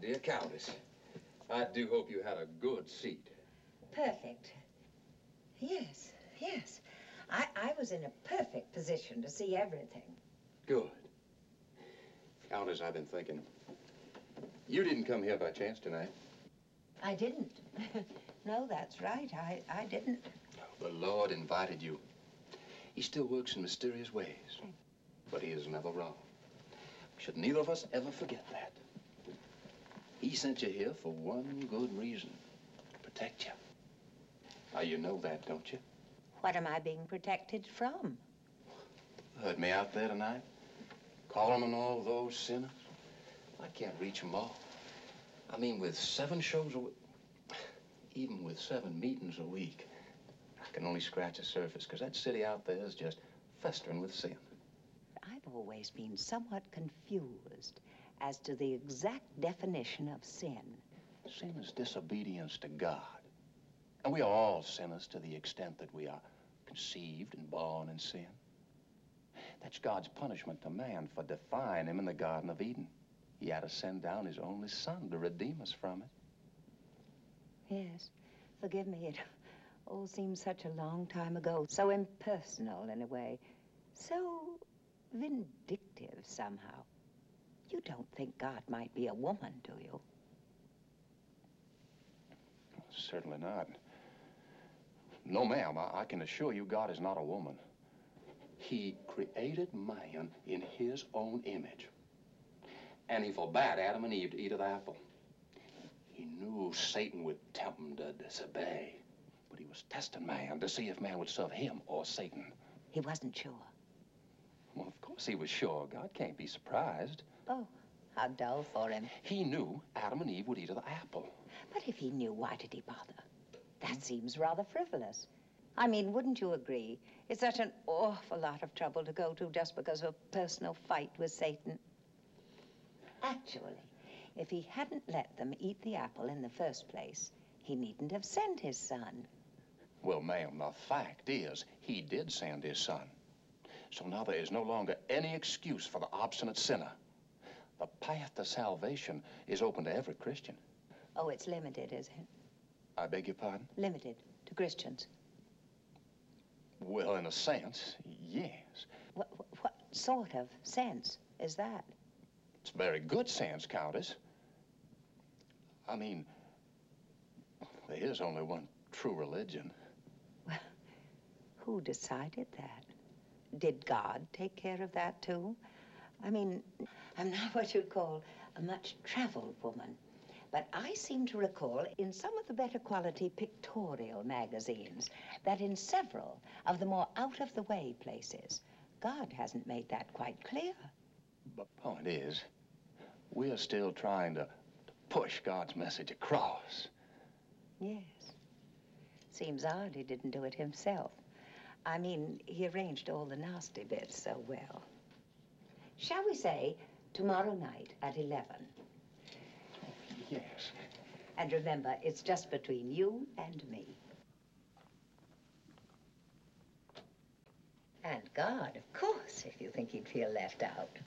dear Countess. I do hope you had a good seat. Perfect. Yes, yes. I, I was in a perfect position to see everything. Good. Countess, I've been thinking. You didn't come here by chance tonight. I didn't. no, that's right. I, I didn't. The Lord invited you. He still works in mysterious ways, but he is never wrong. We should neither of us ever forget that. He sent you here for one good reason, to protect you. Now, you know that, don't you? What am I being protected from? Heard me out there tonight? Calling on all those sinners? I can't reach them all. I mean, with seven shows a week, even with seven meetings a week, I can only scratch the surface because that city out there is just festering with sin. I've always been somewhat confused as to the exact definition of sin. Sin is disobedience to God. And we are all sinners to the extent that we are conceived and born in sin. That's God's punishment to man for defying him in the Garden of Eden. He had to send down his only son to redeem us from it. Yes. Forgive me. It all seems such a long time ago. So impersonal in a way. So vindictive somehow. You don't think God might be a woman, do you? Certainly not. No, ma'am. I, I can assure you God is not a woman. He created man in his own image. And he forbade Adam and Eve to eat of the apple. He knew Satan would tempt them to disobey. But he was testing man to see if man would serve him or Satan. He wasn't sure. Well, of course he was sure. God can't be surprised. Oh, how dull for him. He knew Adam and Eve would eat of the apple. But if he knew, why did he bother? That seems rather frivolous. I mean, wouldn't you agree? It's such an awful lot of trouble to go to just because of a personal fight with Satan. Actually, if he hadn't let them eat the apple in the first place, he needn't have sent his son. Well, ma'am, the fact is, he did send his son. So now there is no longer any excuse for the obstinate sinner. The path to salvation is open to every Christian. Oh, it's limited, is it? I beg your pardon? Limited to Christians. Well, in a sense, yes. What, what, sort of sense is that? It's very good sense, Countess. I mean, there is only one true religion. Well, who decided that? Did God take care of that, too? I mean, I'm not what you'd call a much traveled woman. But I seem to recall in some of the better quality pictorial magazines that in several of the more out of the way places, God hasn't made that quite clear. But point is, we're still trying to, to push God's message across. Yes. Seems odd he didn't do it himself. I mean, he arranged all the nasty bits so well. Shall we say tomorrow night at 11? Yes. And remember, it's just between you and me. And God, of course, if you think he'd feel left out.